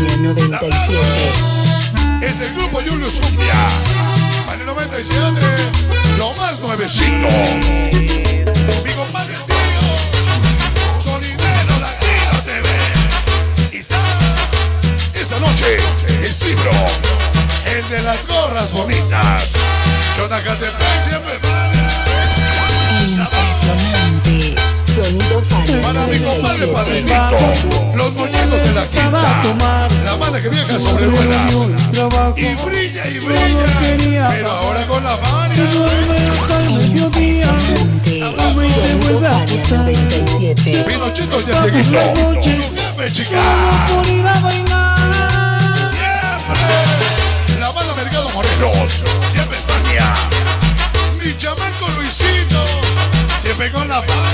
97. Es el grupo Julius Cumbia. Para el 97, lo más nuevecito. Mi compadre tío, sonidero latino TV. Y esta noche, el cibro, el de las gorras bonitas. Jonacatepec siempre Para mi compadre 97. padrinito, los muñecos de la quinta, la mala que viaja sobre ruedas. Y brilla y brilla, pero ahora con la 97. Pinochito y el Dieguito, su jefe chica. Siempre la banda Mercado Morelos, siempre Fania. Mi chamaco Luisito, siempre con la Fania.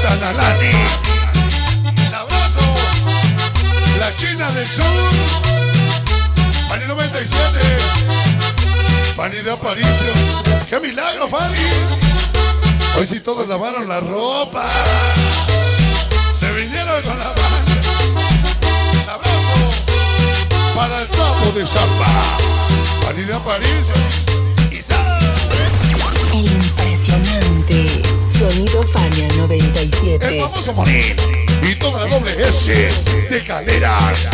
Un abrazo, la china del sur, Fanny 97, Fanny de Aparicio. ¡Qué milagro, Fanny! Hoy sí todos lavaron la ropa. Se vinieron con la banda. Abrazo para el sapo de Salva, Fanny de Aparicio. Sonido Fania El 97. famoso Monín y toda la doble S de Caleras.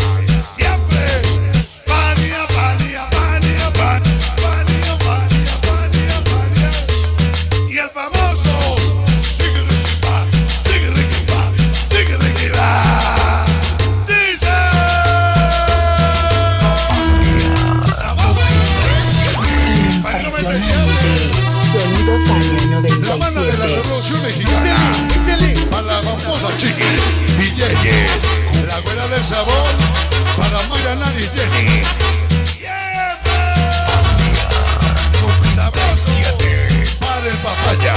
Mexicana. Para la famosa Chiqui y Yeye. La güera del sabor. Para Mayra Nani y Jenny. Para el papaya.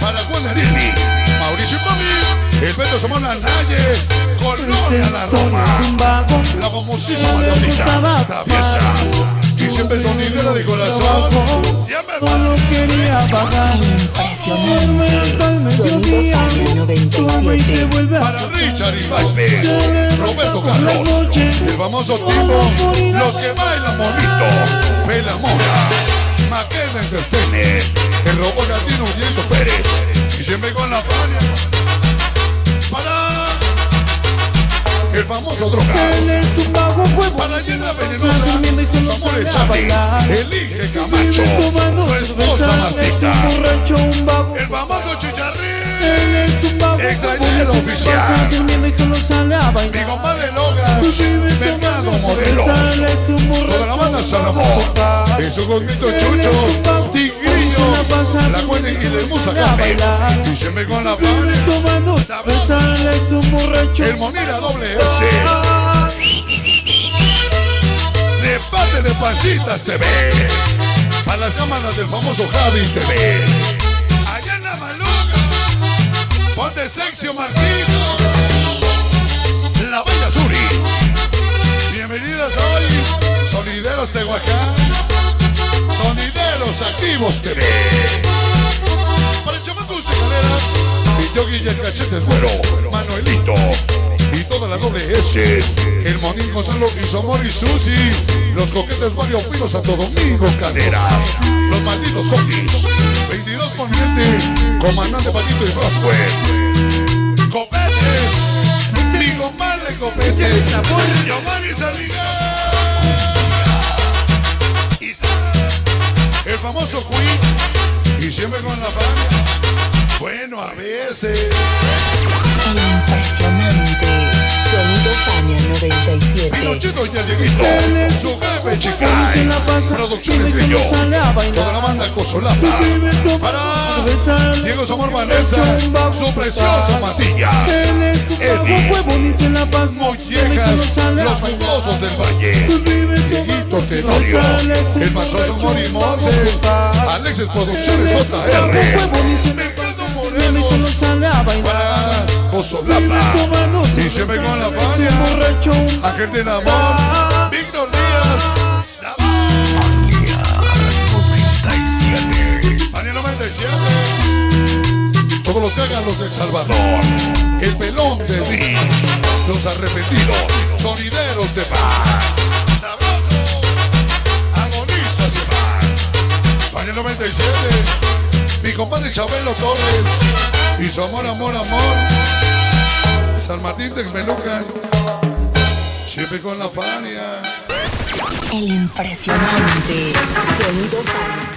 Para Juan Arini. Mauricio Comi. El Beto Somón Naye. Colonia La Roma. La famosísima Leonita. Traviesa. Siempre sonidera de corazón. Siempre Impresionante. Sonido Fania 97. Para Richard y Pipe, Roberto Carlos, el famoso tipo, los que bailan bonito, Pela Mora, Maqueda Entertainer, el robot latino Diego Pérez, y siempre con la Fania. Para el famoso Droga, para Llena Venenosa, su amor es Charlie, elige Camacho, su esposa Martita, el famoso Chicharrín, extrañero oficial. Mi compadre Logan, Bernardo Morelos, toda la banda Salomón, en su cosmito Chucho, Tigrillo, la y hermosa Carmen, y siempre con la fama, el Monira doble S, de parte de Pancitas TV, para las cámaras del famoso Javi TV, allá en la maluca, ponte sexy Marcito, la bella Suri. Bienvenidas hoy, Sonideros Tehuacán, Sonideros Activos TV. Para el chamacos de galeras, y Yogi y el cachete es güero, Manuelito. Y toda la doble S, el Monín Gonzalo amor y Susi, los coquetes Mario Pino Santo Domingo Caderas, los malditos zombies, Comandante Paquito y Roswell. Famoso Queen. Y siempre con la familia. Bueno, a veces. Impresionante. Sonido Fania 97. Pinochito y el Dieguito. Su jefe Chicay. Producciones Brillo. Toda la banda Cosolapa. Para Diego Somor Vanessa. Su preciosa Matilla. Eddie. Mollejas. Los jugosos del Valle. Dieguito Tenorio. El Mazoso Mori Monse. Alexis Producciones JR. Ricardo Morelos. Para Cosolapa. Y siempre con la fania. Ángel del Amor. Víctor Díaz. Sabá. Fania 97. Todos los cágalos del Salvador. El pelón de Dios. Los arrepentidos. Chabelo Torres. Y su amor, amor, amor. San Martín Texmelucan. Siempre con la Fania. El impresionante. Sonido.